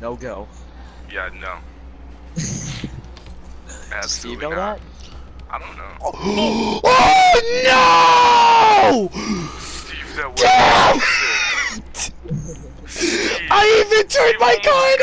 No go. Yeah, no. Steve you know not. that? I don't know. oh oh no! Steve that was Damn! Steve, I even turned my car in